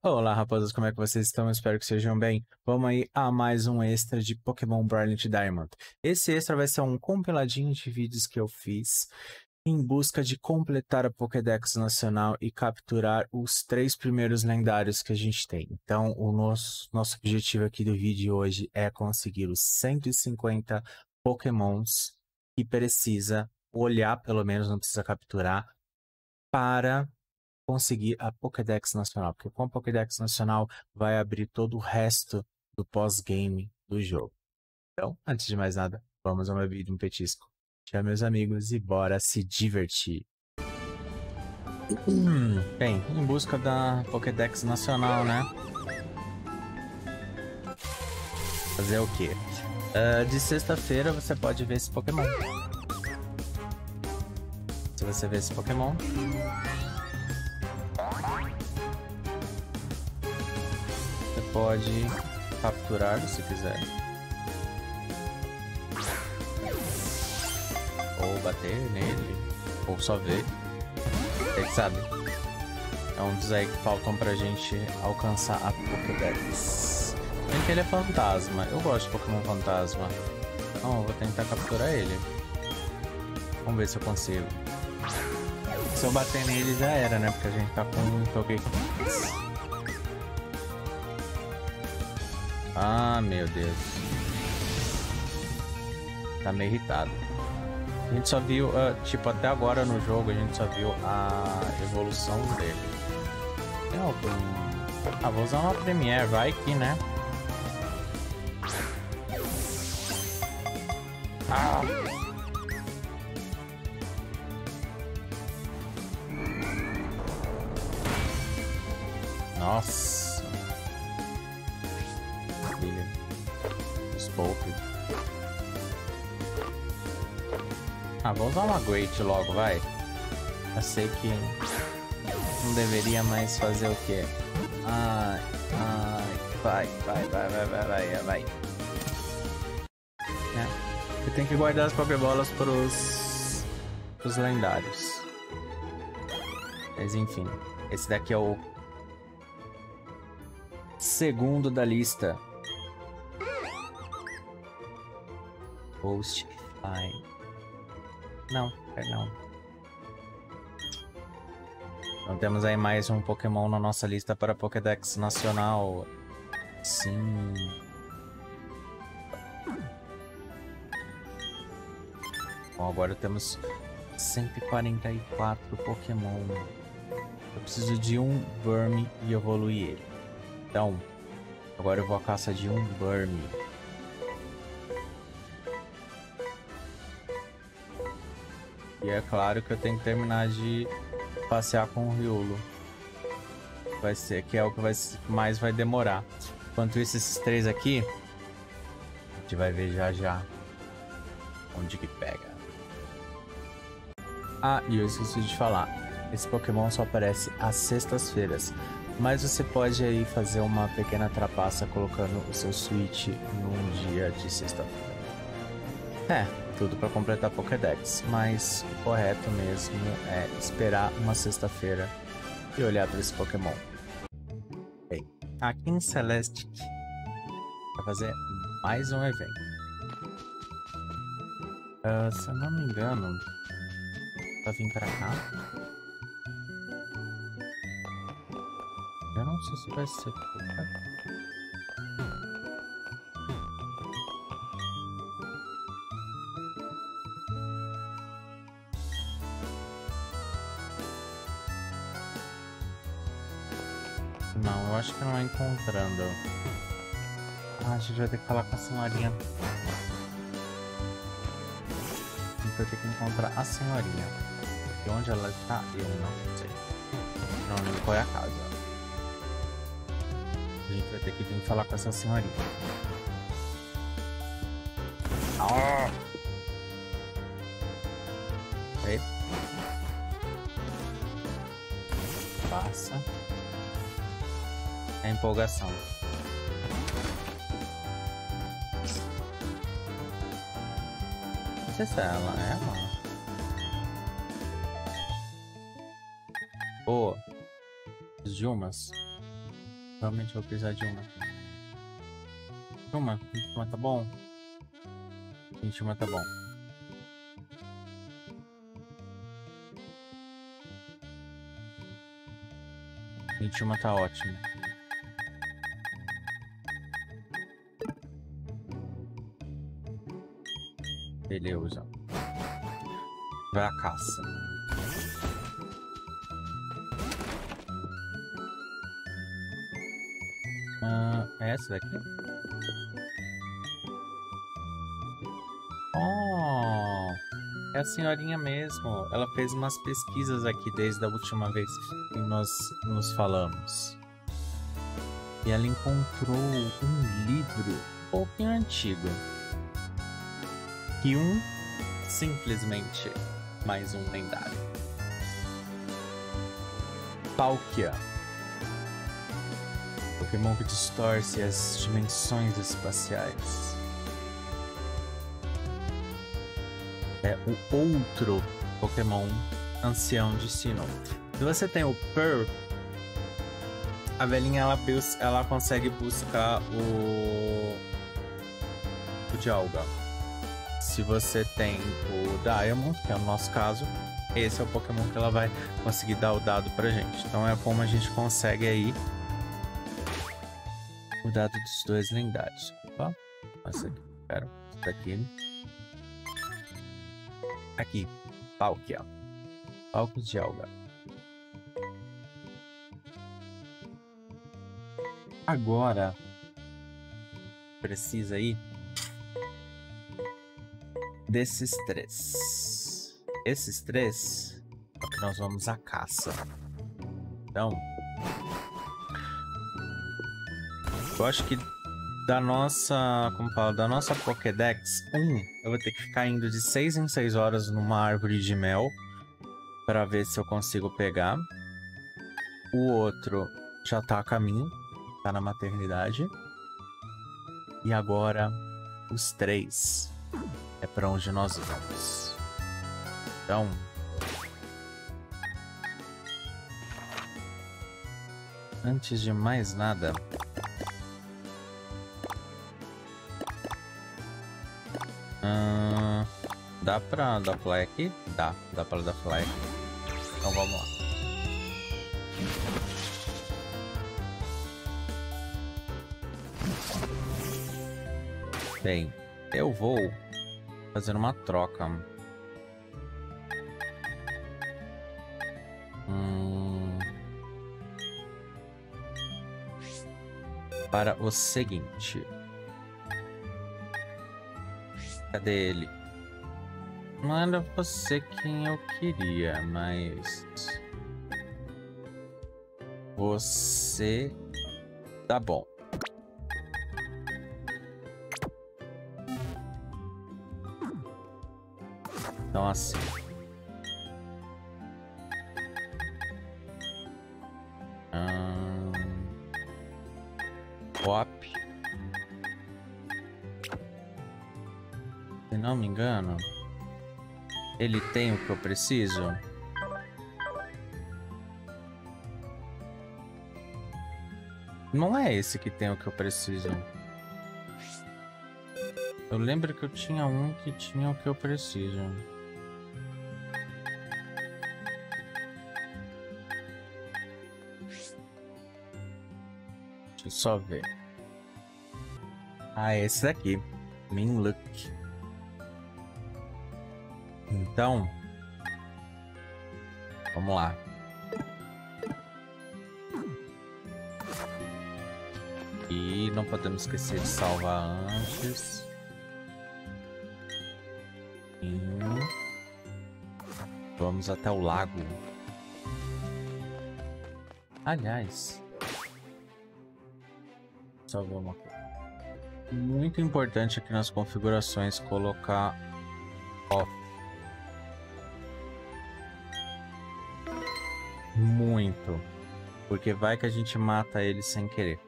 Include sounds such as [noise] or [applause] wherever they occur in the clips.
Olá, rapaziada, como é que vocês estão? Espero que sejam bem. Vamos aí a mais um extra de Pokémon Brilliant Diamond. Esse extra vai ser um compiladinho de vídeos que eu fiz em busca de completar a Pokédex Nacional e capturar os três primeiros lendários que a gente tem. Então, o nosso, nosso objetivo aqui do vídeo hoje é conseguir os 150 Pokémons que precisa olhar, pelo menos não precisa capturar, para conseguir a Pokédex Nacional, porque com a Pokédex Nacional vai abrir todo o resto do pós-game do jogo. Então, antes de mais nada, vamos ao meu vídeo, um petisco. Tchau, meus amigos, e bora se divertir. [clears throat] Bem, em busca da Pokédex Nacional, né? Fazer o quê? Uh, de sexta-feira você pode ver esse Pokémon. Se você ver esse Pokémon, pode capturar se quiser. Ou bater nele, ou só ver. Você que sabe. É um dos aí que faltam pra gente alcançar a Pokédex. Bem que ele é fantasma. Eu gosto de Pokémon fantasma. Então eu vou tentar capturar ele. Vamos ver se eu consigo. Se eu bater nele já era, né? Porque a gente tá com um Togekiss. Ah, meu Deus. Tá meio irritado. A gente só viu, uh, tipo, até agora no jogo a gente só viu a evolução dele. Tem algum... Ah, vou usar uma Premiere, vai aqui, né? Ah! Nossa! Ah, vou usar uma Great logo, vai. Eu sei que não deveria mais fazer o quê? Ai, ai, vai, vai, vai, vai, vai, vai, vai. É. Eu tenho que guardar as Pokébolas pros, pros lendários. Mas enfim, esse daqui é o segundo da lista. Post Fine. Não, não. Então temos aí mais um Pokémon na nossa lista para Pokédex Nacional. Sim. Bom, agora temos 144 Pokémon. Eu preciso de um Burmy e evoluir ele. Então, agora eu vou à caça de um Burmy. E é claro que eu tenho que terminar de passear com o Riolo. Vai ser, que é o que vai, mais vai demorar. Enquanto isso, esses três aqui, a gente vai ver já já onde que pega. Ah, e eu esqueci de falar. Esse Pokémon só aparece às sextas-feiras. Mas você pode aí fazer uma pequena trapaça colocando o seu Switch num dia de sexta-feira. É, tudo para completar Pokédex, mas o correto mesmo é esperar uma sexta-feira e olhar para esse Pokémon. Bem, aqui em Celeste vai fazer mais um evento. Uh, se eu não me engano, pra vir para cá. Eu não sei se vai ser. Acho que não é encontrando. Ah, a gente vai ter que falar com a senhorinha. A gente vai ter que encontrar a senhorinha. E onde ela está, eu não sei. Não lembro qual é a casa. A gente vai ter que vir falar com essa senhorinha. Ah! Ei. Passa empolgação. Não sei se é ela é, mano. Boa. Dilmas. Realmente vou precisar de uma. Uma, 21 tá bom? 21 tá bom. Vinte e uma tá ótimo. Beleza. Pra caça. Ah, é essa daqui? Oh, é a senhorinha mesmo. Ela fez umas pesquisas aqui desde a última vez que nós nos falamos. E ela encontrou um livro um pouquinho antigo. E um simplesmente mais um lendário. Palkia. Pokémon que distorce as dimensões espaciais. É o outro Pokémon ancião de Sinnoh. Se você tem o Pearl, a velhinha ela, ela consegue buscar o o Dialga. Se você tem o Diamond, que é o nosso caso, esse é o Pokémon que ela vai conseguir dar o dado pra gente. Então é como a gente consegue aí o dado dos dois lendários. Opa, essa aqui, pera, isso aqui. Aqui, Palkia. Palkia de Alga. Agora, precisa aí desses três. Esses três nós vamos à caça. Então, eu acho que da nossa, como fala, da nossa Pokédex, um, eu vou ter que ficar indo de 6 em 6 horas numa árvore de mel para ver se eu consigo pegar. O outro já tá a caminho, tá na maternidade. E agora os três é para onde nós vamos. Então, antes de mais nada, hum, dá pra dar fly aqui? Dá, dá pra dar fly. Então vamos lá. Bem, eu vou fazer uma troca. Hum... Para o seguinte. Cadê ele? Não era você quem eu queria, mas... Você... Tá bom. Assim. Hum... Pop. Se não me engano, ele tem o que eu preciso. Não é esse que tem o que eu preciso. Eu lembro que eu tinha um que tinha o que eu preciso. Só ver. Ah, esse daqui. Minlook. Então. Vamos lá. E não podemos esquecer de salvar antes. E... Vamos até o lago. Aliás, só ver uma coisa. Muito importante aqui nas configurações colocar off. Muito. Porque vai que a gente mata ele sem querer.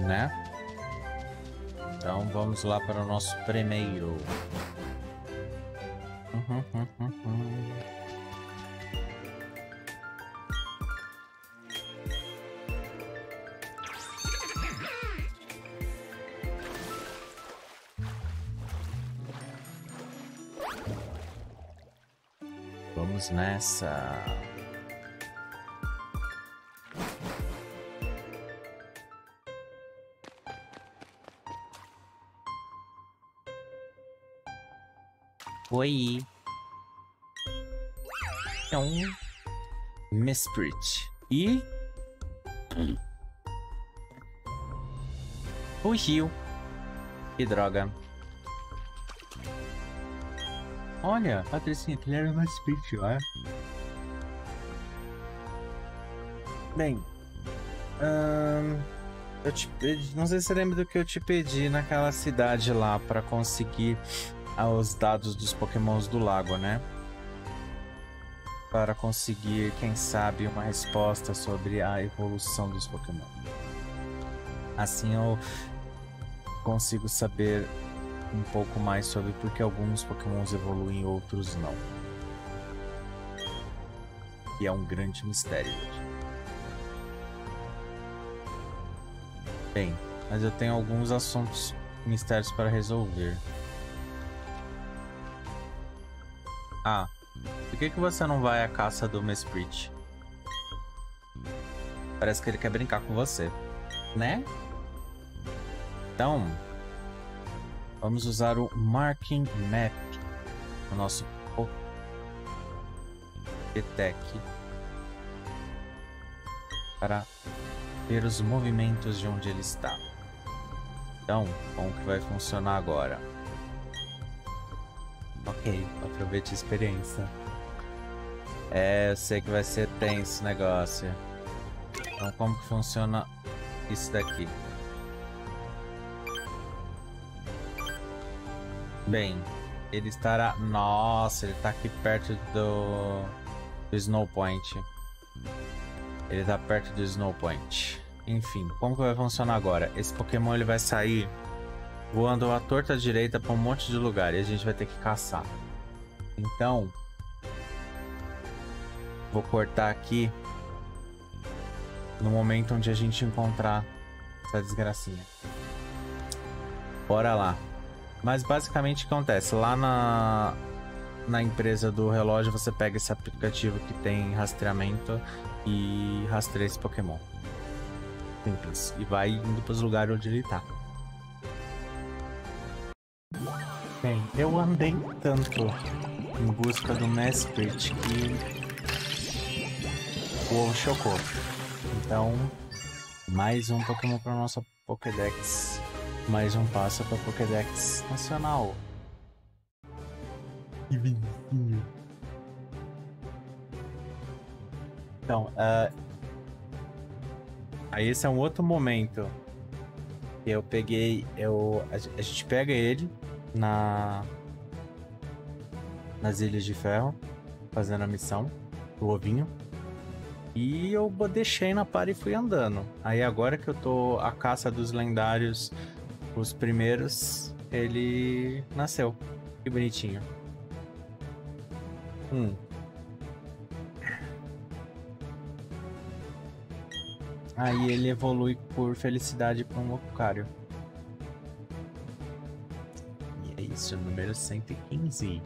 Né? Então vamos lá para o nosso primeiro. Uhum, uhum, uhum. Vamos nessa. Oi. Então, Mesprit. E o Rio. Que droga. Olha, Patricinha, ele era mais Mesprit, ó. Bem, hum, eu te pedi, não sei se você lembra do que eu te pedi naquela cidade lá para conseguir os dados dos pokémons do lago, né? Para conseguir, quem sabe, uma resposta sobre a evolução dos pokémon. Assim eu consigo saber um pouco mais sobre por que alguns pokémons evoluem e outros não. E é um grande mistério Bem, mas eu tenho alguns assuntos mistérios para resolver. Ah, por que, que você não vai à caça do Mesprit? Parece que ele quer brincar com você, né? Então, vamos usar o Marking Map no nosso Pokétech para ver os movimentos de onde ele está. Então, como que vai funcionar agora? Ok, aproveite a experiência. É, eu sei que vai ser tenso o negócio. Então como que funciona isso daqui? Bem, ele estará... Nossa, ele está aqui perto do... do Snow Point. Ele está perto do Snow Point. Enfim, como que vai funcionar agora? Esse Pokémon ele vai sair voando à torta direita para um monte de lugar e a gente vai ter que caçar. Então, vou cortar aqui no momento onde a gente encontrar essa desgracinha. Bora lá. Mas basicamente o que acontece? Lá na, na empresa do relógio você pega esse aplicativo que tem rastreamento e rastreia esse Pokémon. Simples. E vai indo para os lugares onde ele está. Bem, eu andei tanto em busca do Mesprit que o ovo chocou. Então, mais um Pokémon para nossa Pokédex. Mais um passo para Pokédex nacional. Que bonitinho. Então, uh, aí esse é um outro momento eu peguei, eu a, a gente pega ele na nas Ilhas de Ferro, fazendo a missão do ovinho. E eu deixei na par e fui andando. Aí agora que eu tô a caça dos lendários, os primeiros, ele nasceu. Que bonitinho. Hum. Aí ele evolui por felicidade para um Lucario. Isso, número 115.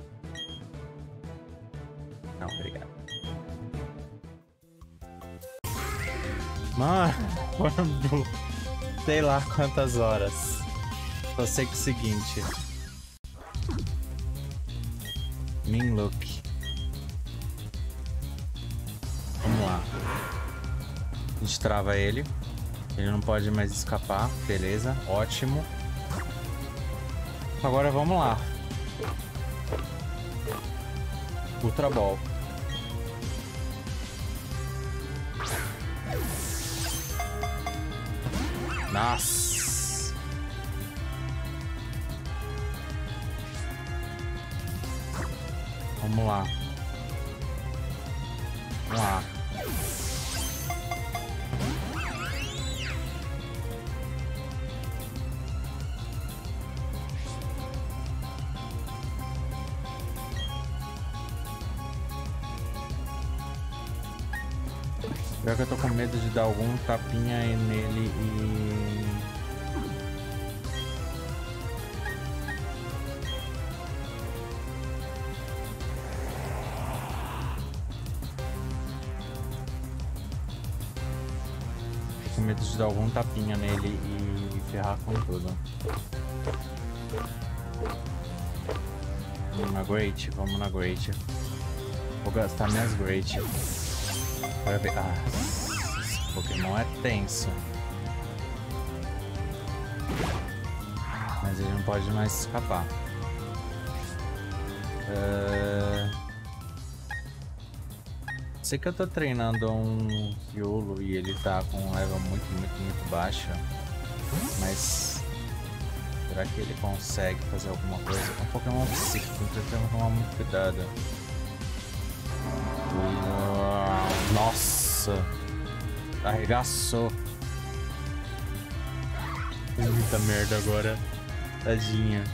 Não, obrigado. Mano, quando... [laughs] Sei lá quantas horas. Só sei que é o seguinte. Minlook. Vamos lá. A gente trava ele. Ele não pode mais escapar. Beleza, ótimo. Agora vamos lá. Ultra Ball. Nossa. Vamos lá. Vamos lá. Pior que eu tô com medo de dar algum tapinha nele e... medo de dar algum tapinha nele e ferrar com tudo. Vamos na Great, vamos na Great. Vou gastar minhas Great. Para ver. Ah, esse Pokémon é tenso. Mas ele não pode mais escapar. Uh... Sei que eu tô treinando um Riolo e ele tá com um level muito, muito, muito baixo. Mas... Será que ele consegue fazer alguma coisa? É um Pokémon psíquico, então tem que tomar muito cuidado. Nossa! Arregaçou. Muita merda agora. Tadinha.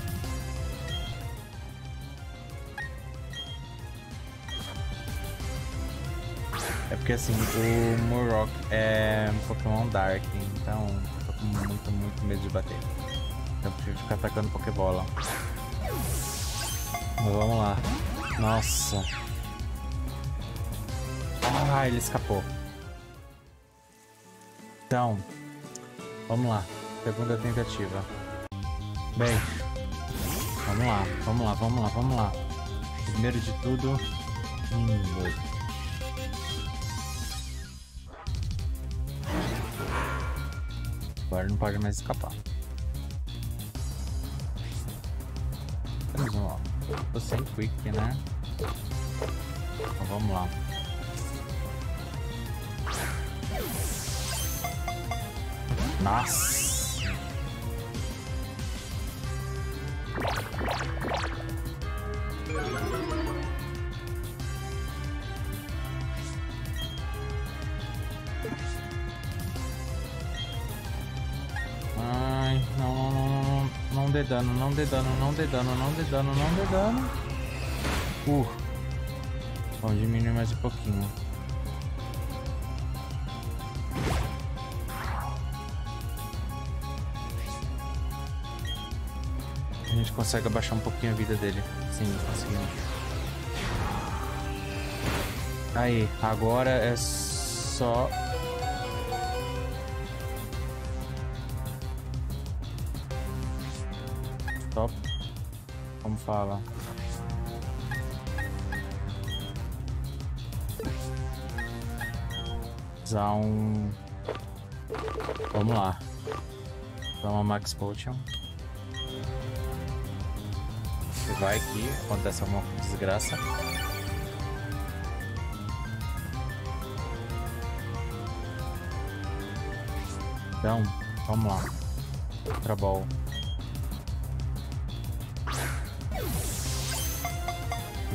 É porque assim, o Murrock é um Pokémon Dark, então eu tô com muito, muito medo de bater. Eu prefiro ficar atacando Pokébola. Mas vamos lá. Nossa. Ah, ele escapou. Então, vamos lá. Segunda tentativa. Bem, vamos lá, vamos lá, vamos lá, vamos lá. Primeiro de tudo, hum, Agora não pode mais escapar. Um, ó. Tô sem quick, né? Então vamos lá. Nossa! Dê dano, não dê dano, não dê dano, não dê dano, não dê dano. Uh. Vamos diminuir mais um pouquinho. A gente consegue abaixar um pouquinho a vida dele. Sim, conseguimos. Aí, agora é só Fala? Usar um... Vamos lá. Usar uma Max Potion. Vai aqui, acontece alguma desgraça. Então, vamos lá. Trabol.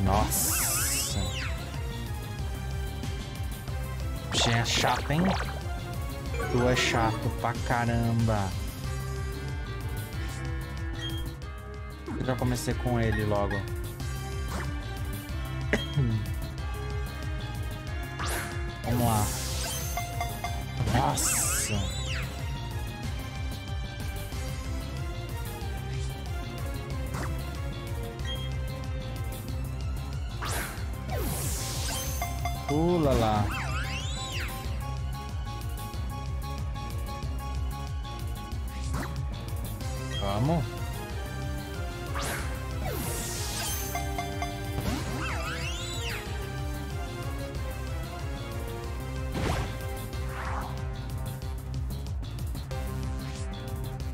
Nossa. Bichinho é chato, hein? Tu é chato pra caramba. Eu já comecei com ele logo. Vamos.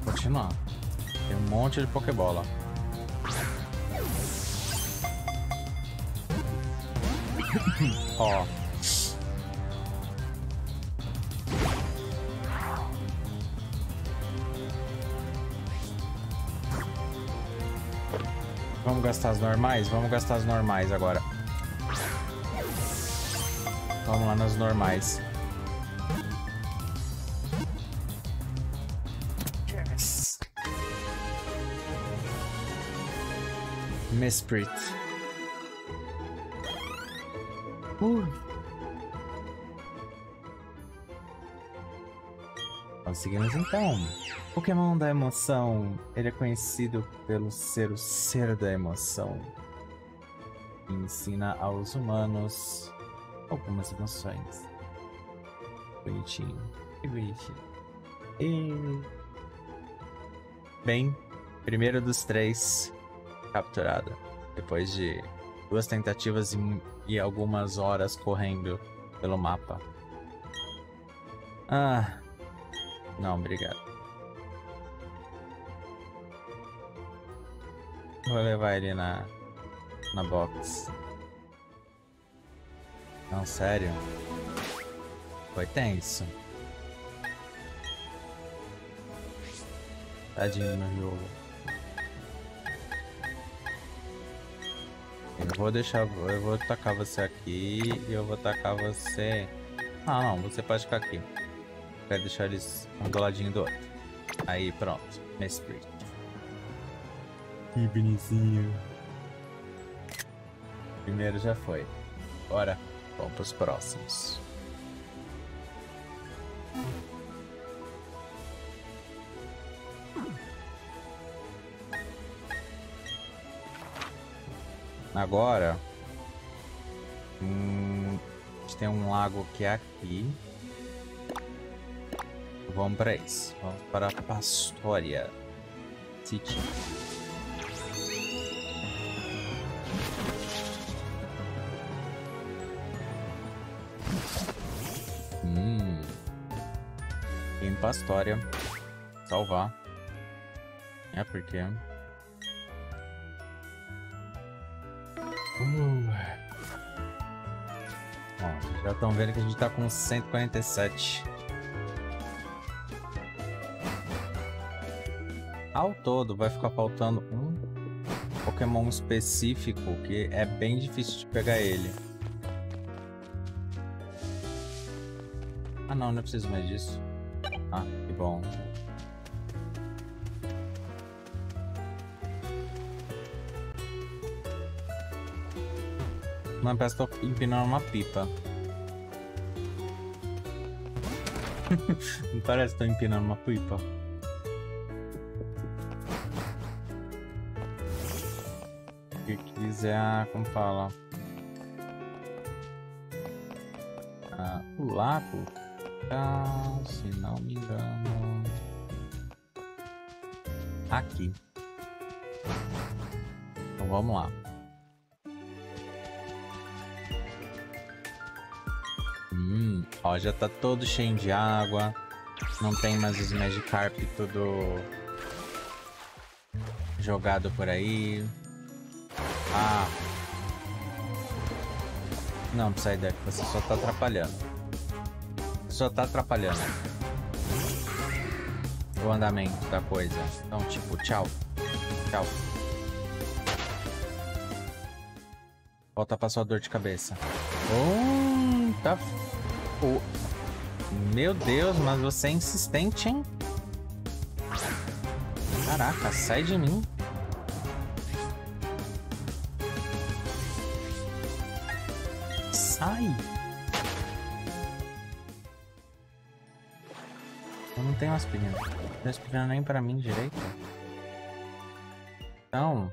Continuar. Tem um monte de Pokébola. [coughs] Ó. Vamos gastar as normais? Vamos gastar as normais agora. Vamos lá nas normais. Yes. Mesprit. Uh. Conseguimos então. Pokémon da emoção. Ele é conhecido pelo ser o ser da emoção. E ensina aos humanos algumas emoções. Bonitinho. Que bonitinho. E... Bem, primeiro dos três capturado. Depois de duas tentativas e, e algumas horas correndo pelo mapa. Ah, não, obrigado. Vou levar ele na, na box. Não, sério. Foi tenso. Tadinho no jogo. Eu vou deixar. Eu vou tacar você aqui e eu vou tacar você. Ah, não, você pode ficar aqui. Quero deixar eles um do ladinho do outro. Aí, pronto. Esprit. Que bonitinho. Primeiro já foi. Bora. Vamos pros próximos. Agora, hum, a gente tem um lago que é aqui. Vamos para isso. Vamos para a Pastoria City. Em Pastória. Salvar. É porque... Uh. Já estão vendo que a gente tá com 147. Ao todo vai ficar faltando um Pokémon específico que é bem difícil de pegar ele. Ah não, não é preciso mais disso. Ah, que bom. Mas parece que tô empinando uma pipa. [laughs] Não parece que tô empinando uma pipa. que quiser, como fala? Ah, o lago tá, se não me engano, aqui. Então vamos lá. Hum, ó, já tá todo cheio de água. Não tem mais os Magikarp tudo jogado por aí. Ah. Não, daqui, você só tá atrapalhando. Só tá atrapalhando. O andamento da coisa. Então, tipo, tchau. Tchau. Volta pra sua dor de cabeça. Oh, tá... Oh. Meu Deus, mas você é insistente, hein? Caraca, sai de mim. Não tenho aspirina. Não tenho aspirina nem pra mim direito. Então...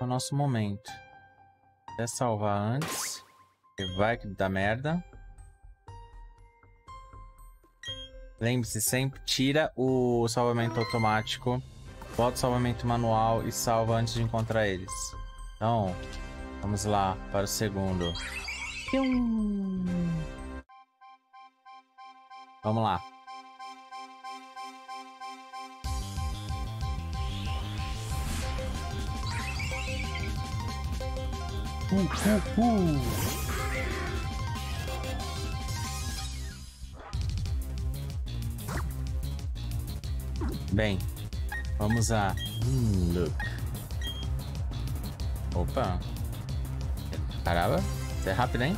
É o nosso momento. É salvar antes. Que vai dar merda. Lembre-se, sempre tira o salvamento automático. Bota o salvamento manual e salva antes de encontrar eles. Então, vamos lá para o segundo. Vamos lá. Uh, uh, uh. Bem, vamos a look. Opa. Caramba, é rápido, hein?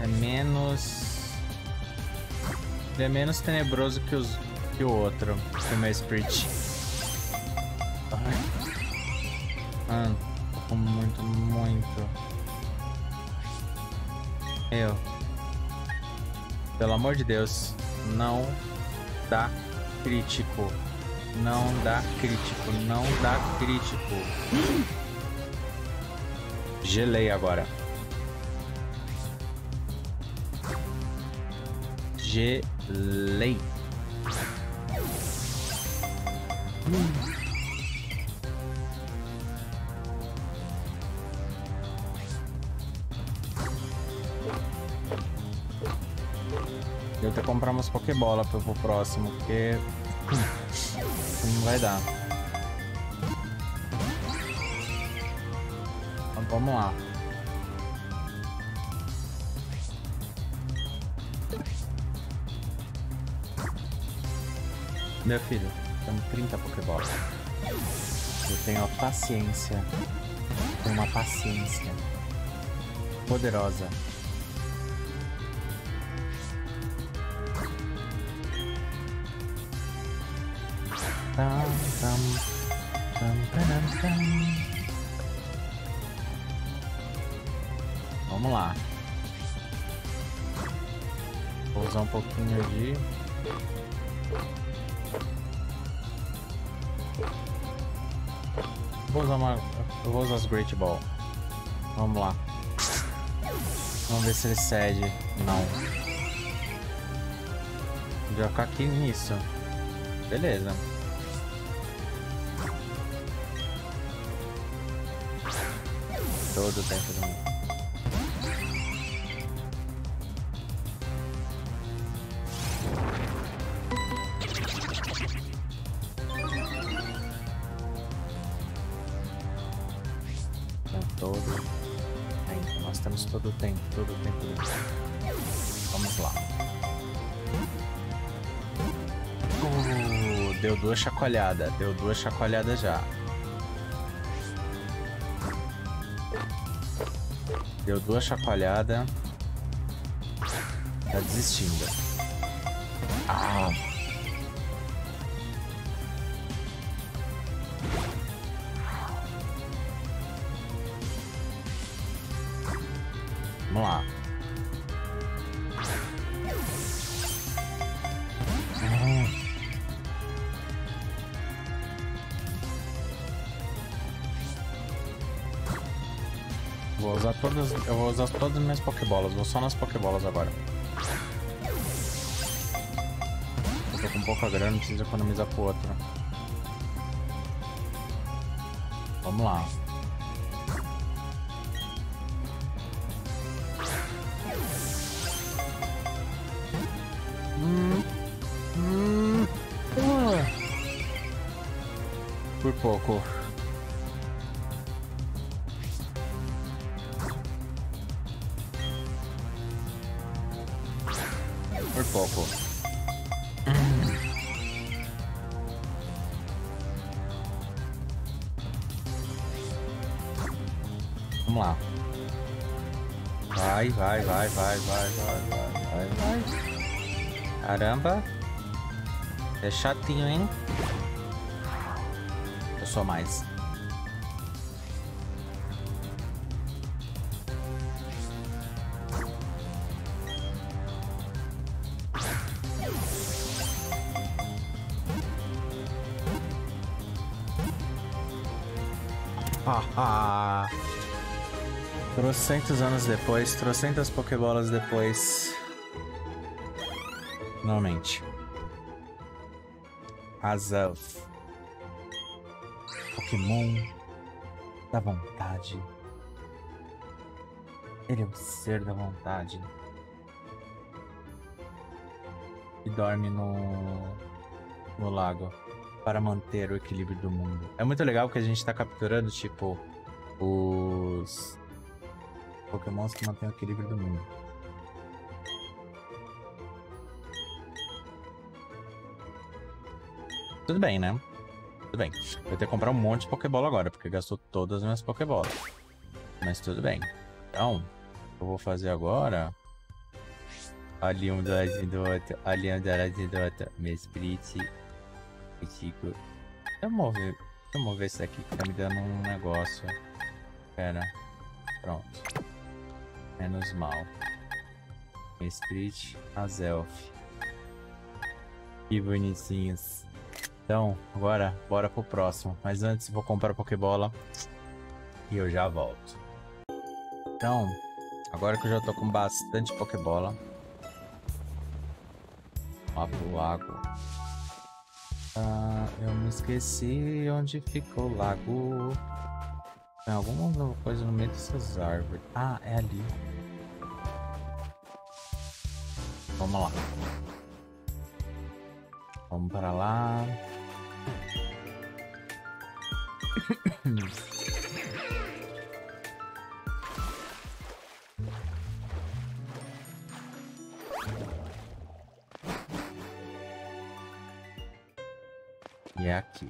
É menos ele é menos tenebroso que, os, que o outro, que o meu Spirit. Ah. muito. Eu. Pelo amor de Deus, não dá crítico. Não dá crítico, não dá crítico. Gelei agora. Gelei. Hum. Umas Pokébola pro, pro próximo, porque não vai dar. Então vamos lá. Meu filho, temos 30 Pokébolas. Eu tenho a paciência. Tenho uma paciência poderosa Vamos lá. Vou usar um pouquinho de... Vou usar uma... Eu vou usar as Great Ball. Vamos lá. Vamos ver se ele cede. Não. Já ficar aqui nisso. Beleza. Todo o tempo do mundo. todo tempo. Nós temos todo o tempo, todo o tempo. Vamos lá. Uh, deu duas chacoalhadas, deu duas chacoalhadas já. Deu duas chacoalhadas. Tá desistindo. Vou usar todas as minhas Pokébolas. Vou só nas Pokébolas agora. Eu tô com pouca grana, preciso economizar pro outro. Vamos lá. Pouco. Vamos lá. Vai, vai, vai, vai, vai, vai, vai, vai, vai. Caramba. É chatinho, hein? Eu sou mais. Trocentos anos depois, trocentas Pokébolas depois. Finalmente. Azaf. Pokémon da vontade. Ele é o ser da vontade. E dorme no, no lago para manter o equilíbrio do mundo. É muito legal que a gente está capturando, tipo, os pokémons que mantêm o equilíbrio do mundo. Tudo bem, né? Tudo bem. Eu vou ter que comprar um monte de Pokébola agora, porque gastou todas as minhas Pokébolas. Mas tudo bem. Então, eu vou fazer agora... Ali um do lado do outro, ali um do lado do outro. Meu Sprit. Chico. Deixa eu mover. Deixa eu mover isso aqui que tá me dando um negócio. Pera. Pronto. Menos mal. Spirit, as elf. Que bonitinhos. Então, agora, bora pro próximo. Mas antes, vou comprar a Pokébola. E eu já volto. Então, agora que eu já tô com bastante Pokébola. Lá pro lago. Ah, eu me esqueci onde ficou o lago. Tem alguma coisa no meio dessas árvores. Ah, é ali. Vamos lá. Vamos para lá. e é aqui.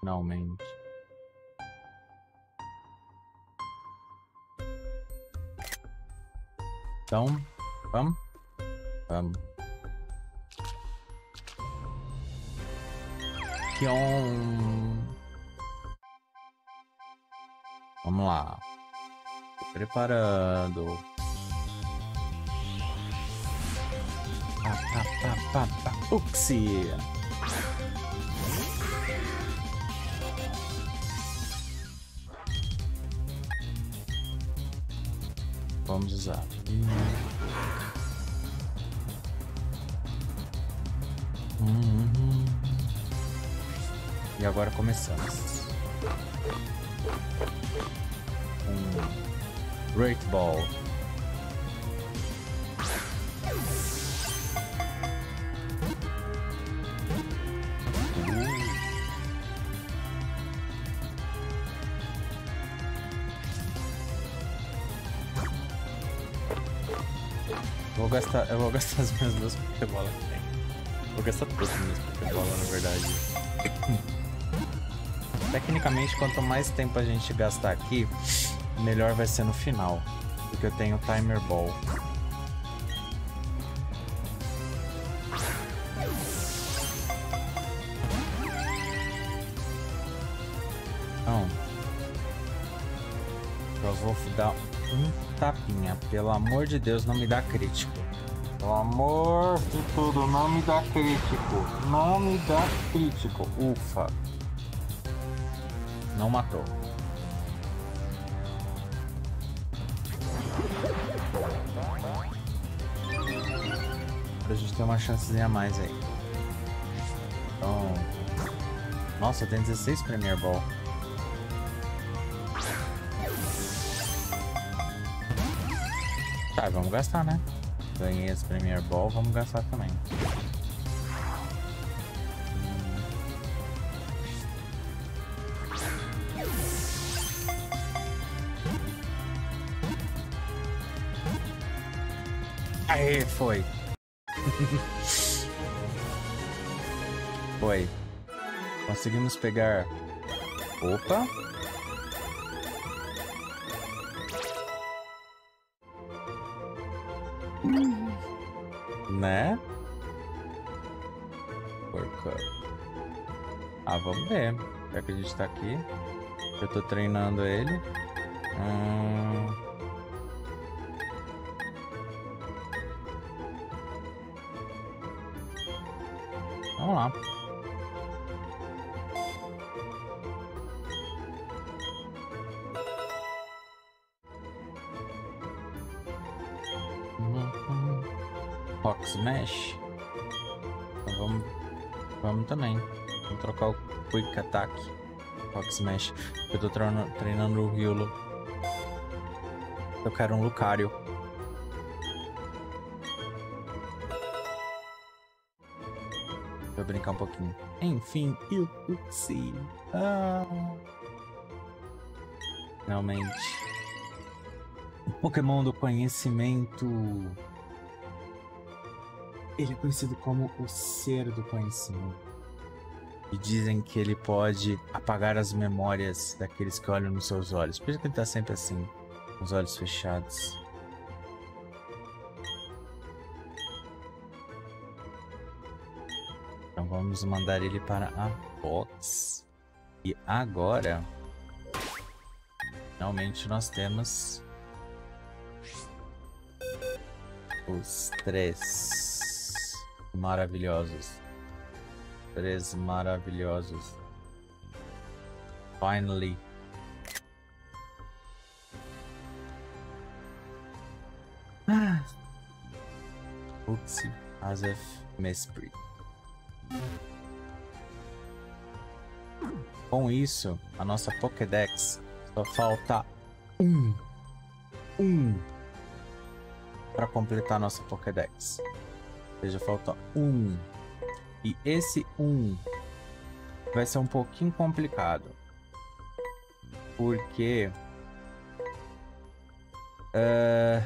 Finalmente. Então, vamos? Vamos. Kion. Vamos lá. Preparando. Pá, pá, pá, pá, pá. Uxi. Vamos usar. E agora começamos. Um Great Ball. Gastar, eu vou gastar as minhas duas Pokébolas também. Vou gastar todas as minhas Pokébolas, na verdade. Tecnicamente, quanto mais tempo a gente gastar aqui, melhor vai ser no final. Porque eu tenho Timer Ball. Tapinha. Pelo amor de Deus, não me dá crítico. Pelo amor de tudo, não me dá crítico. Não me dá crítico. Ufa. Não matou. Pra gente ter uma chancezinha a mais aí. Então... Nossa, tem 16 Premier Ball. Vamos gastar, né? Ganhei esse Premier Ball, vamos gastar também. Aê, foi. [laughs] foi. Conseguimos pegar... Opa! Vamos ver. Já que a gente tá aqui. Eu tô treinando ele. Hum... Vamos lá. Rock Smash. Então vamos, vamos também. Vamos trocar o Quick Attack. Rock Smash. Eu tô treinando, treinando o Riolo. Eu quero um Lucario. Vou brincar um pouquinho. Enfim, eu sei. Ah. Realmente. O Pokémon do conhecimento. Ele é conhecido como o ser do conhecimento. E dizem que ele pode apagar as memórias daqueles que olham nos seus olhos. Por isso que ele tá sempre assim, com os olhos fechados. Então vamos mandar ele para a box. E agora Finalmente nós temos os três maravilhosos. Três maravilhosos. Finally. Ah. Azef, Mesprit. Com isso, a nossa Pokédex só falta um. Um. Para completar a nossa Pokédex. Ou seja, falta um. E esse um vai ser um pouquinho complicado. Porque. Uh,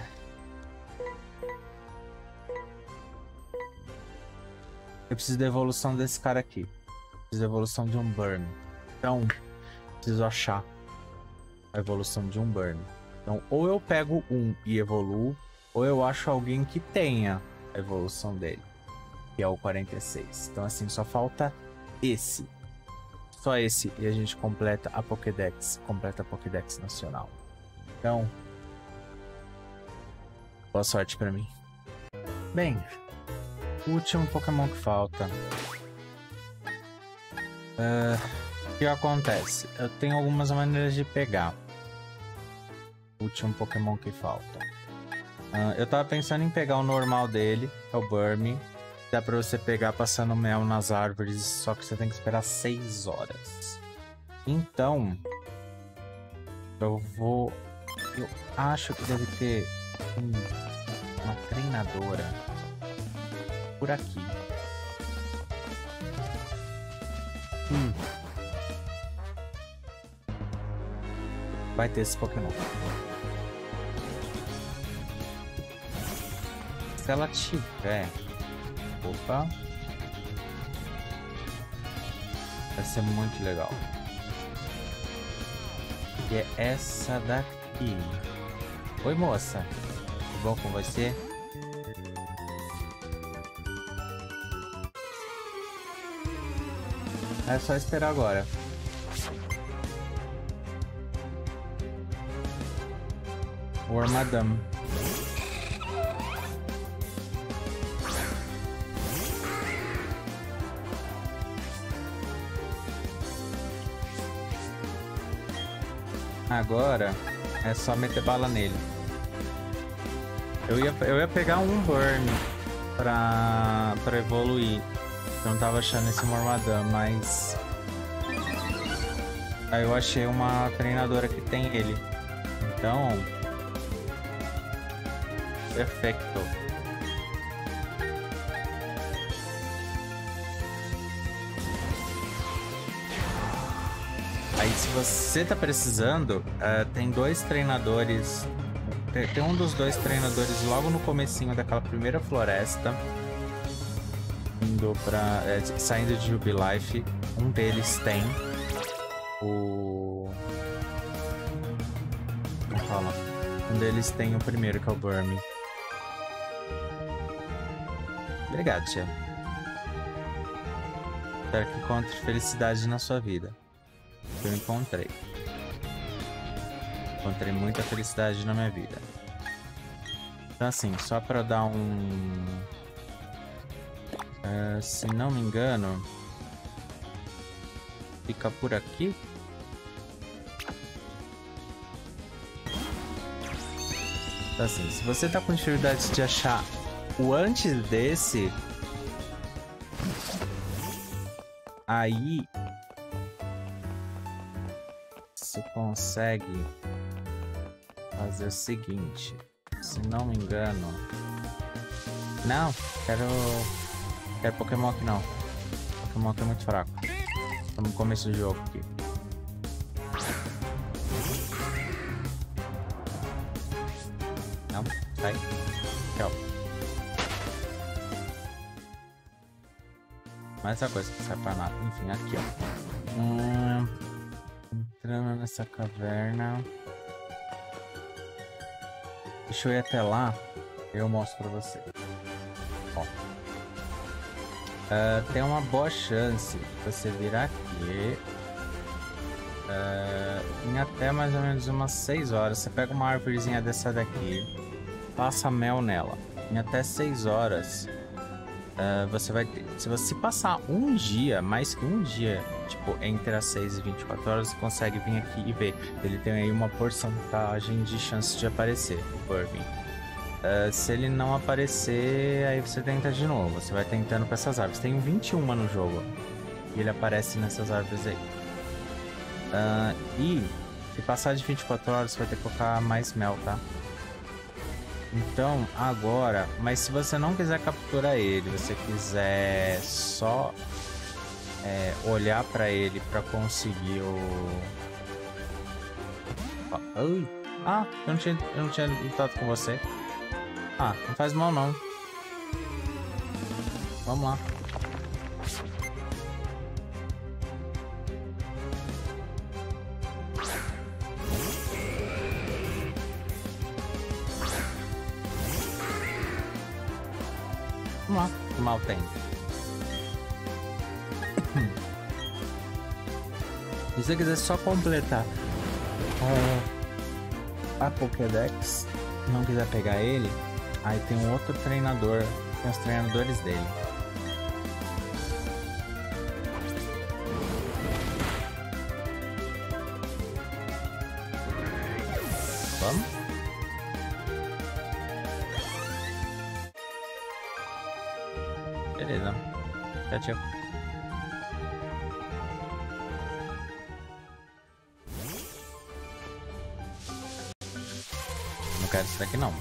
eu preciso da evolução desse cara aqui. Preciso da evolução de um Burn. Então, preciso achar a evolução de um Burn. Então, ou eu pego um e evoluo, ou eu acho alguém que tenha a evolução dele, que é o 46. Então, assim, só falta esse. Só esse e a gente completa a Pokédex, completa a Pokédex nacional. Então, boa sorte para mim. Bem, último Pokémon que falta. Uh, o que acontece? Eu tenho algumas maneiras de pegar o último Pokémon que falta. Uh, eu tava pensando em pegar o normal dele, que é o Burmy. Dá pra você pegar passando mel nas árvores, só que você tem que esperar 6 horas. Então, eu vou. Eu acho que deve ter um, uma treinadora por aqui. Hum. vai ter esse Pokémon. Se ela tiver... Opa. Vai ser muito legal. Que é essa daqui. Oi, moça. Tudo bom com você? É só esperar agora. Or Madame. Agora é só meter bala nele. Eu ia, eu ia pegar um burn pra, pra evoluir. Eu não tava achando esse Mormadam, mas... Aí eu achei uma treinadora que tem ele. Então, Perfeito. Se você tá precisando, uh, tem dois treinadores. Tem um dos dois treinadores logo no comecinho daquela primeira floresta. Indo pra. É, saindo de Jubilife. Um deles tem o. Como fala? Um deles tem o primeiro, que é o Burmy. Obrigado, tia. Espero que encontre felicidade na sua vida. Eu encontrei. Encontrei muita felicidade na minha vida. Então assim, só para dar um... Uh, se não me engano... Fica por aqui? Então assim, se você tá com dificuldade de achar o antes desse. Aí. Você consegue fazer o seguinte. Se não me engano. Não, quero. Quero Pokémon aqui não. Pokémon aqui é muito fraco. Estamos no começo do jogo aqui. Não, sai. Tchau. Mas essa coisa que sai pra nada. Enfim, aqui, ó. Hum, entrando nessa caverna. Deixa eu ir até lá. Eu mostro pra você. Ó. Uh, tem uma boa chance de você vir aqui. É, em até mais ou menos umas 6 horas. Você pega uma árvorezinha dessa daqui, passa mel nela. Em até 6 horas, uh, você vai ter. Se você passar um dia, mais que um dia, tipo, entre as 6 e 24 horas, você consegue vir aqui e ver. Ele tem aí uma porcentagem de chance de aparecer, por mim. Uh, se ele não aparecer, aí você tenta de novo. Você vai tentando com essas árvores. Tem 21 no jogo. E ele aparece nessas árvores aí. Uh, e se passar de 24 horas, você vai ter que colocar mais mel, tá? Então, agora, mas se você não quiser capturar ele, você quiser só é, olhar para ele para conseguir o. Oi. Ah, eu não, tinha, eu não tinha lutado com você. Ah, não faz mal não. Vamos lá. Vamos lá, que mal tem. Se você quiser só completar a Pokédex, não quiser pegar ele, aí tem um outro treinador, tem os treinadores dele. Quero isso daqui não.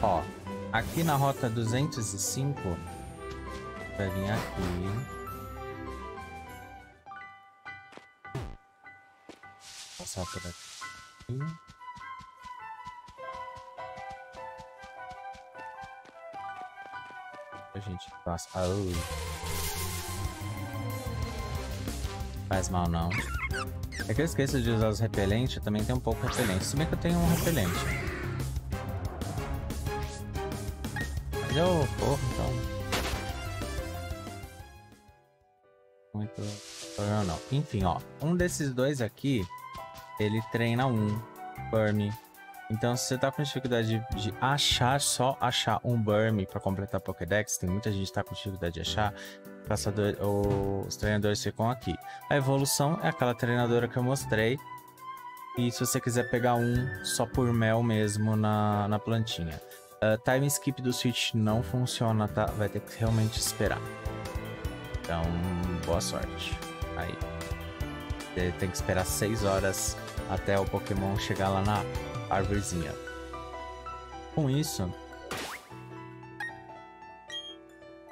Ó, aqui na rota 205, vai vir aqui. Passar por aqui. A gente passa. Oh. Faz mal não. É que eu esqueço de usar os repelentes, eu também tenho um pouco repelente. Se bem que eu tenho um repelente. Mas eu corro, então. Muito problema não. Enfim, ó. Um desses dois aqui, ele treina um Burmy. Então, se você tá com dificuldade de, de achar, só achar um Burmy para completar Pokédex, tem muita gente que tá com dificuldade de achar, caçador, os treinadores ficam aqui. A evolução é aquela treinadora que eu mostrei. E se você quiser pegar um só por mel mesmo na, na plantinha. Uh, time skip do Switch não funciona, tá? Vai ter que realmente esperar. Então, boa sorte. Aí. Você tem que esperar 6 horas até o Pokémon chegar lá na árvorezinha. Com isso,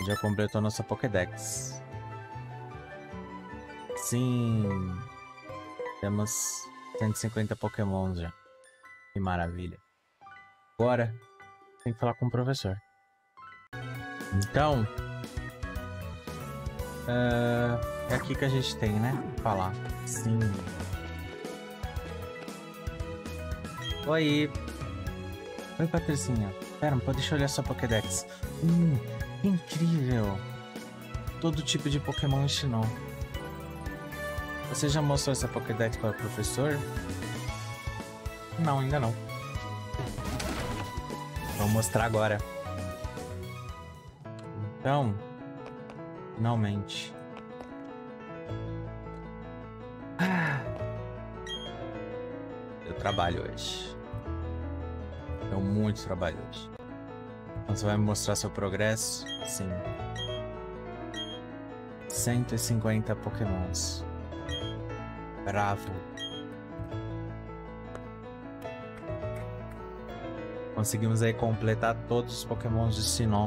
já completou nossa Pokédex. Sim, temos 150 Pokémons já. Que maravilha. Agora, tem que falar com o professor. Então, uh, é aqui que a gente tem, né? Falar. Sim. Oi. Oi, Patricinha. Pera, deixa eu olhar sua Pokédex. Hum, que incrível. Todo tipo de Pokémon ensinou. Você já mostrou essa Pokédex para o professor? Não, ainda não. Vou mostrar agora. Então, finalmente. Ah, eu trabalho hoje. Muito trabalho hoje. Então você vai me mostrar seu progresso? Sim. 150 pokémons. Bravo. Conseguimos aí completar todos os pokémons de Sinnoh.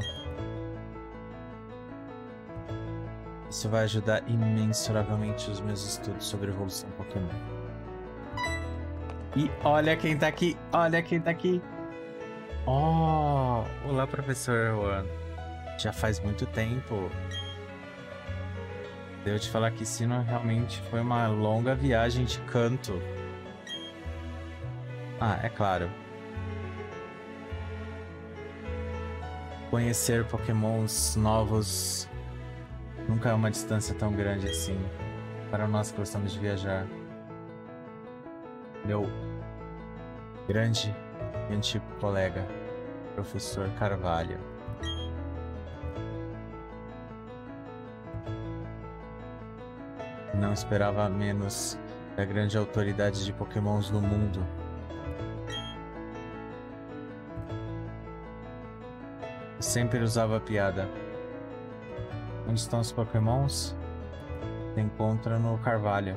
Isso vai ajudar imensuravelmente os meus estudos sobre evolução Pokémon. E olha quem tá aqui, olha quem tá aqui. Oh, olá professor Juan. Já faz muito tempo. Devo te falar que Sino realmente foi uma longa viagem de canto. Ah, é claro. Conhecer pokémons novos nunca é uma distância tão grande assim para nós que gostamos de viajar. Meu grande e antigo colega, professor Carvalho. Não esperava menos da grande autoridade de pokémons no mundo. Sempre usava a piada. Onde estão os pokémons? Encontra no Carvalho.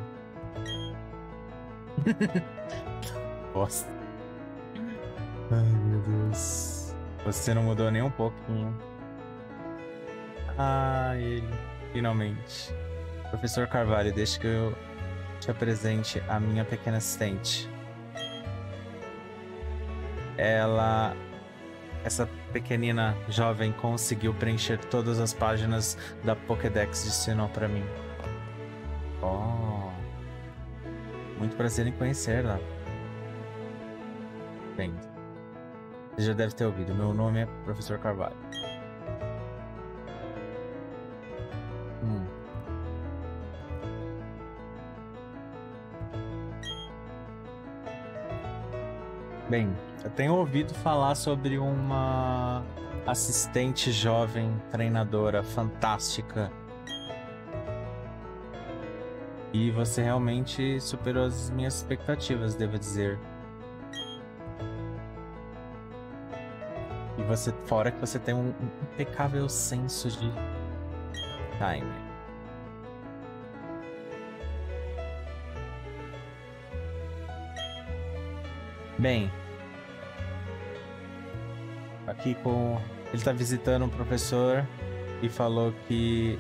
[laughs] Bosta. Ai meu Deus. Você não mudou nem um pouquinho. Ah, ele. Finalmente. Professor Carvalho, deixe que eu te apresente a minha pequena assistente. Ela. Essa pequenina jovem conseguiu preencher todas as páginas da Pokédex de Sinnoh para mim. Oh. Muito prazer em conhecê-la. Bem, você já deve ter ouvido. Meu nome é Professor Carvalho. Hum. Bem, eu tenho ouvido falar sobre uma assistente jovem, treinadora fantástica. E você realmente superou as minhas expectativas, devo dizer. Você, fora que você tem um impecável senso de timing. Bem, aqui com. Ele está visitando um professor e falou que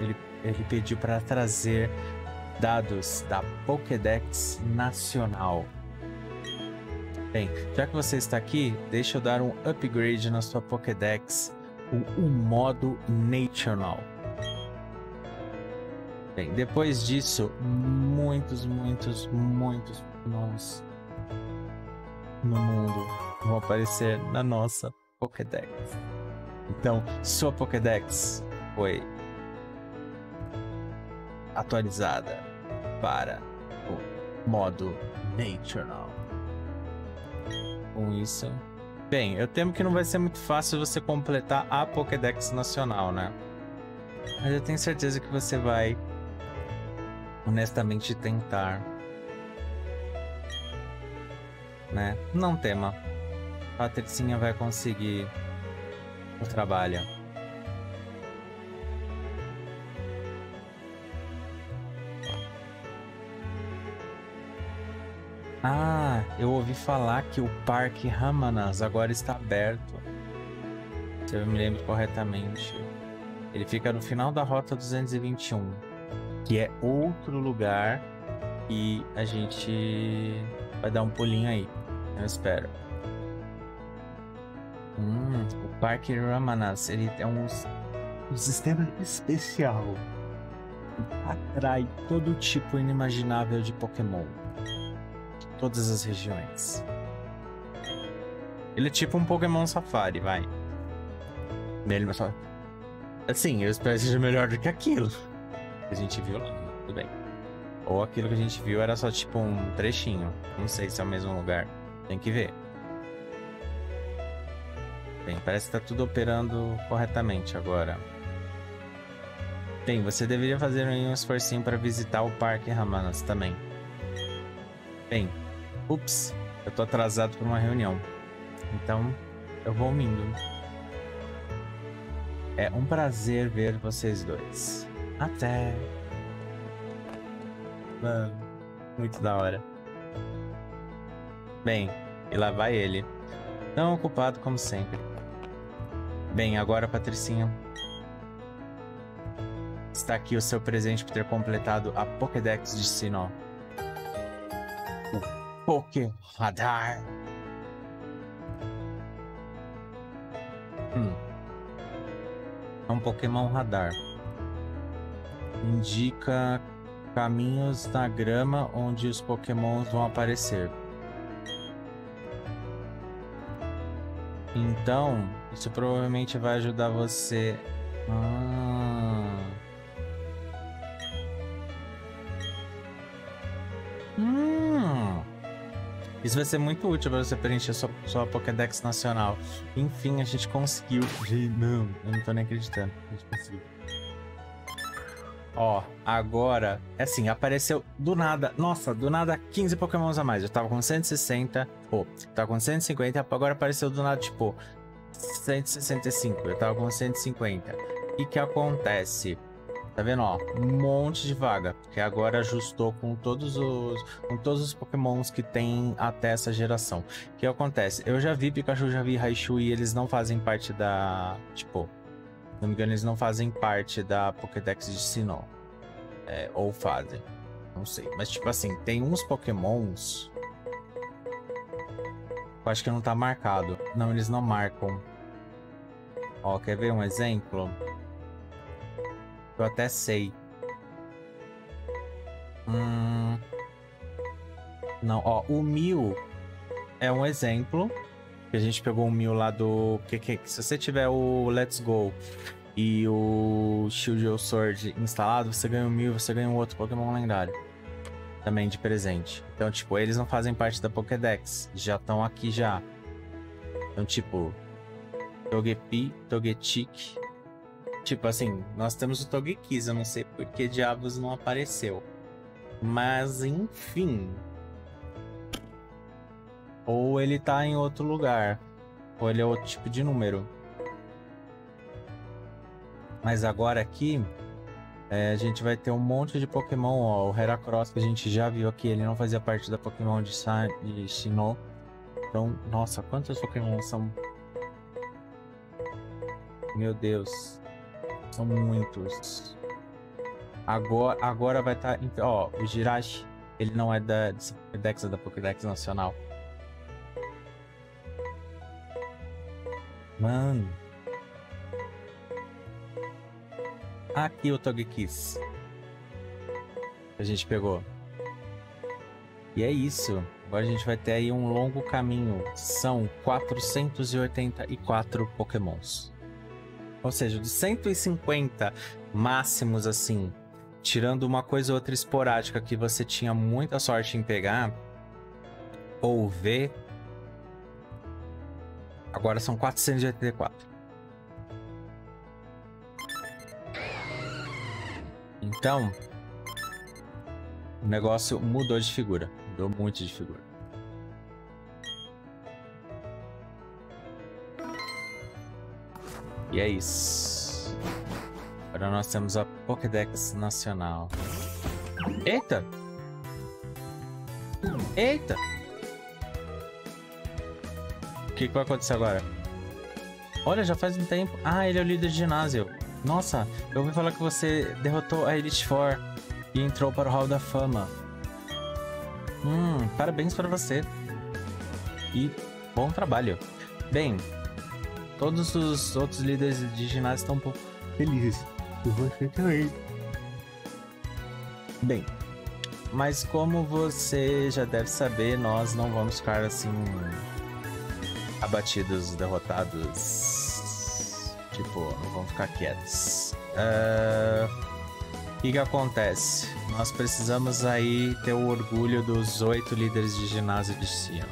ele, ele pediu para trazer dados da Pokédex Nacional. Bem, já que você está aqui, deixa eu dar um upgrade na sua Pokédex com o modo National. Bem, depois disso, muitos, muitos, muitos Pokémons no mundo vão aparecer na nossa Pokédex. Então, sua Pokédex foi atualizada para o modo National. Com isso, bem, eu temo que não vai ser muito fácil você completar a Pokédex nacional, né? Mas eu tenho certeza que você vai honestamente tentar né? Não tema. Patricinha vai conseguir o trabalho. Ah, eu ouvi falar que o Parque Ramanas agora está aberto. Se eu me lembro corretamente. Ele fica no final da Rota 221, que é outro lugar e a gente vai dar um pulinho aí. Eu espero. Hum, o Parque Ramanas, ele é um, um sistema especial. Atrai todo tipo inimaginável de Pokémon. Todas as regiões. Ele é tipo um Pokémon Safari, vai. Ele só. Assim, eu espero que seja melhor do que aquilo que a gente viu lá. Tudo bem. Ou aquilo que a gente viu era só tipo um trechinho. Não sei se é o mesmo lugar. Tem que ver. Bem, parece que está tudo operando corretamente agora. Bem, você deveria fazer um esforcinho para visitar o Parque Ramanas também. Bem, ups, eu tô atrasado para uma reunião. Então, eu vou indo. É um prazer ver vocês dois. Até! Mano, muito da hora. Bem, e lá vai ele. Tão ocupado como sempre. Bem, agora, Patricinha. Está aqui o seu presente por ter completado a Pokédex de Sinnoh. Poké Radar. Hum. É um Pokémon Radar. Indica caminhos na grama onde os Pokémons vão aparecer. Então, isso provavelmente vai ajudar você. Ah. Isso vai ser muito útil para você preencher sua, sua Pokédex nacional. Enfim, a gente conseguiu. Não, eu não tô nem acreditando. A gente conseguiu. Ó, agora, é assim, apareceu do nada, nossa, do nada 15 pokémons a mais. Eu tava com 160, pô, oh, tava com 150, agora apareceu do nada, tipo, 165. Eu tava com 150. E que acontece? Tá vendo, ó? Um monte de vaga. Que agora ajustou com todos os com todos os pokémons que tem até essa geração. O que acontece? Eu já vi Pikachu, já vi Raichu e eles não fazem parte da... Tipo, não me engano, eles não fazem parte da Pokédex de Sinnoh. É, ou fazem. Não sei. Mas, tipo assim, tem uns Pokémons. Eu acho que não tá marcado. Não, eles não marcam. Ó, quer ver um exemplo? Eu até sei. Hum... Não, ó, o Mil é um exemplo que a gente pegou o mil lá do. Que, que, se você tiver o Let's Go e o Shield ou Sword instalado, você ganha um mil, você ganha um outro Pokémon lendário. Também de presente. Então, tipo, eles não fazem parte da Pokédex. Já estão aqui já. Então, tipo. Togepi, Togetic. Tipo assim, nós temos o Togekiss. Eu não sei por que diabos não apareceu. Mas, enfim. Ou ele tá em outro lugar. Ou ele é outro tipo de número. Mas agora aqui, é, a gente vai ter um monte de Pokémon. Ó, o Heracross que a gente já viu aqui, ele não fazia parte da Pokémon de, Sa de Sinnoh. Então, nossa, quantos Pokémon são? Meu Deus. São muitos. Agora, agora vai estar... Tá, ó, o Jirachi, ele não é da Pokédex, é da Pokédex Nacional. Mano. Aqui o Togekiss. A gente pegou. E é isso. Agora a gente vai ter aí um longo caminho. São 484 pokémons. Ou seja, dos 150 máximos assim, tirando uma coisa ou outra esporádica que você tinha muita sorte em pegar ou ver, Agora são 484. Então, o negócio mudou de figura. Mudou muito de figura. E é isso. Agora nós temos a Pokédex Nacional. Eita! Eita! que, que vai acontecer agora? Olha, já faz um tempo. Ah, ele é o líder de ginásio. Nossa, eu ouvi falar que você derrotou a Elite Four e entrou para o Hall da Fama. Hum, parabéns para você. E bom trabalho. Bem, todos os outros líderes de ginásio estão um pouco felizes. E você também. Bem, mas como você já deve saber, nós não vamos ficar assim abatidos, derrotados. Tipo, não vão ficar quietos. Uh, o que, que acontece? Nós precisamos aí ter o orgulho dos oito líderes de ginásio de cima.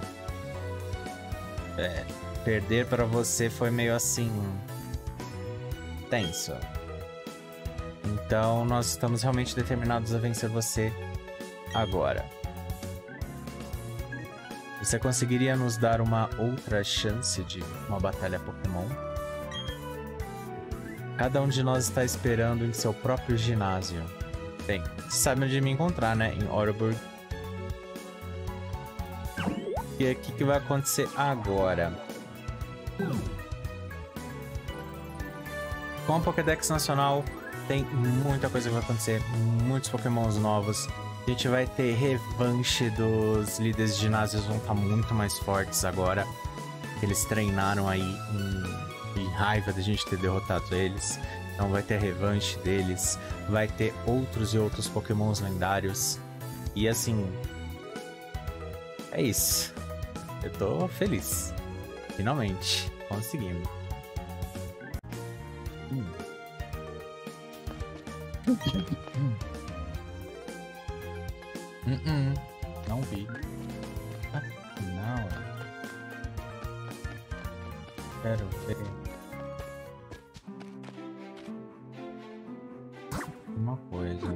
É, perder para você foi meio assim. tenso. Então nós estamos realmente determinados a vencer você agora. Você conseguiria nos dar uma outra chance de uma batalha Pokémon? Cada um de nós está esperando em seu próprio ginásio. Bem, sabe onde me encontrar, né? Em Oreburg. E o que, que vai acontecer agora? Com a Pokédex Nacional, tem muita coisa que vai acontecer. Muitos Pokémons novos. A gente vai ter revanche dos líderes de ginásios, vão estar muito mais fortes agora. Eles treinaram aí em, em raiva da gente ter derrotado eles. Então vai ter revanche deles, vai ter outros e outros pokémons lendários. E assim. É isso. Eu tô feliz. Finalmente, conseguimos. Hum. Hum, hum. Não vi. Ah, não. Quero ver. Uma coisa.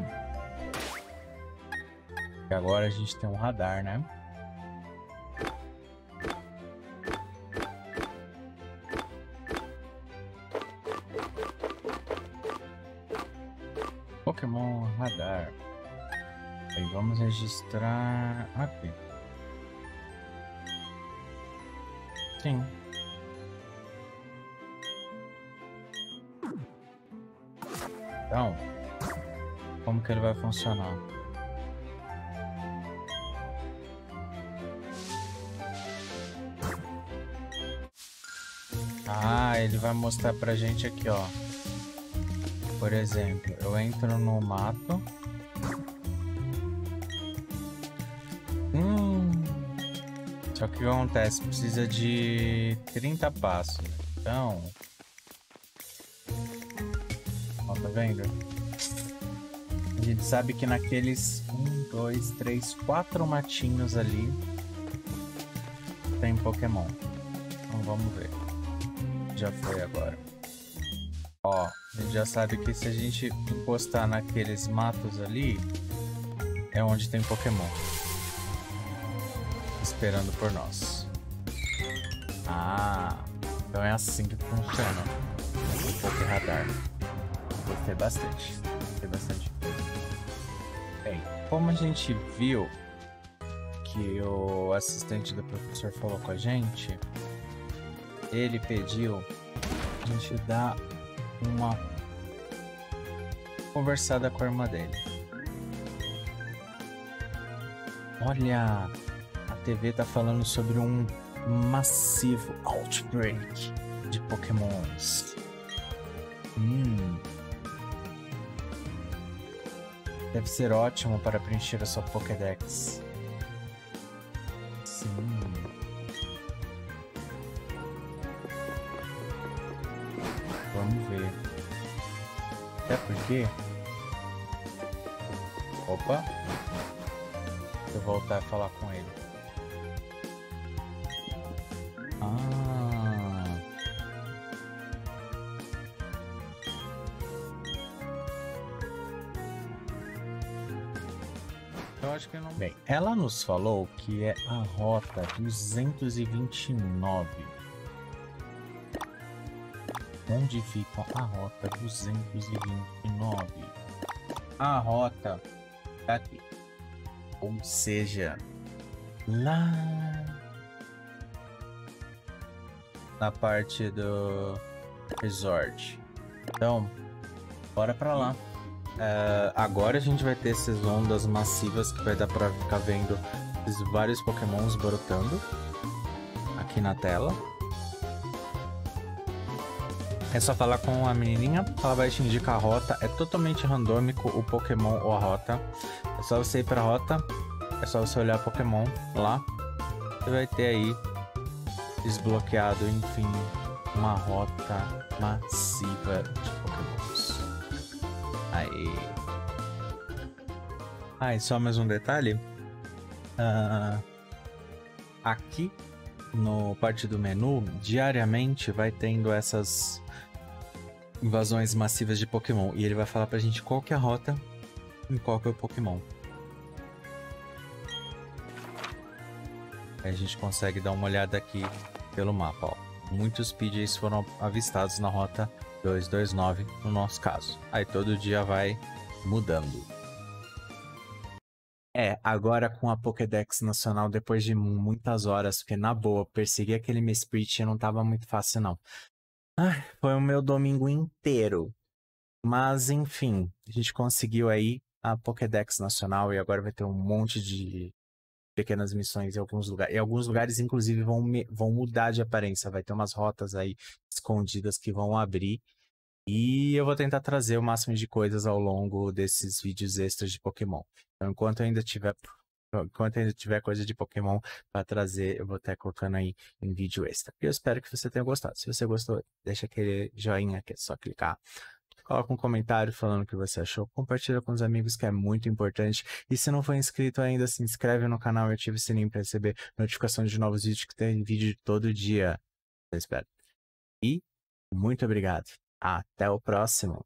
E agora a gente tem um radar, né? Registrar aqui. Sim. Então, como que ele vai funcionar? Ah, ele vai mostrar pra gente aqui, ó. Por exemplo, eu entro no mato. Que acontece? Precisa de 30 passos. Então. Ó, tá vendo? A gente sabe que naqueles um, dois, três, quatro matinhos ali tem Pokémon. Então vamos ver. Já foi agora. Ó, a gente já sabe que se a gente encostar naqueles matos ali, é onde tem Pokémon. Esperando por nós. Ah, então é assim que funciona o Poké Radar. Gostei bastante. Gostei bastante. Bem, como a gente viu que o assistente do professor falou com a gente, ele pediu a gente dar uma conversada com a irmã dele. Olha, TV tá falando sobre um massivo outbreak de pokémons. Hum. Deve ser ótimo para preencher a sua Pokédex. Sim. Vamos ver. Até porque. Opa! Deixa eu voltar a falar com ela nos falou que é a rota 229 onde fica a rota 229. A rota tá aqui. Ou seja, lá na parte do resort. Então, bora pra lá. Uh, agora a gente vai ter essas ondas massivas que vai dar pra ficar vendo esses vários pokémons brotando aqui na tela. É só falar com a menininha, ela vai te indicar a rota. É totalmente randômico o Pokémon ou a rota. É só você ir pra rota, é só você olhar Pokémon lá. Você vai ter aí desbloqueado, enfim, uma rota massiva de. Aí. Ah, e só mais um detalhe. Uh, aqui no parte do menu, diariamente vai tendo essas invasões massivas de Pokémon. E ele vai falar pra gente qual que é a rota e qual que é o Pokémon. Aí a gente consegue dar uma olhada aqui pelo mapa, ó. Muitos PJs foram avistados na rota 229 no nosso caso. Aí todo dia vai mudando. É, agora com a Pokédex Nacional, depois de muitas horas, porque na boa, perseguir aquele Mesprit não tava muito fácil não. Foi o meu domingo inteiro. Mas, enfim, a gente conseguiu aí a Pokédex Nacional e agora vai ter um monte de pequenas missões em alguns lugares. E alguns lugares, inclusive, vão, vão mudar de aparência. Vai ter umas rotas aí escondidas que vão abrir. E eu vou tentar trazer o máximo de coisas ao longo desses vídeos extras de Pokémon. Então, enquanto ainda tiver enquanto ainda tiver coisa de Pokémon para trazer, eu vou estar colocando aí em vídeo extra. E eu espero que você tenha gostado. Se você gostou, deixa aquele joinha que é só clicar. Coloca um comentário falando o que você achou. Compartilha com os amigos que é muito importante. E se não for inscrito ainda, se inscreve no canal e ative o sininho para receber notificações de novos vídeos que tem vídeo todo dia. Eu espero. E muito obrigado. Até o próximo.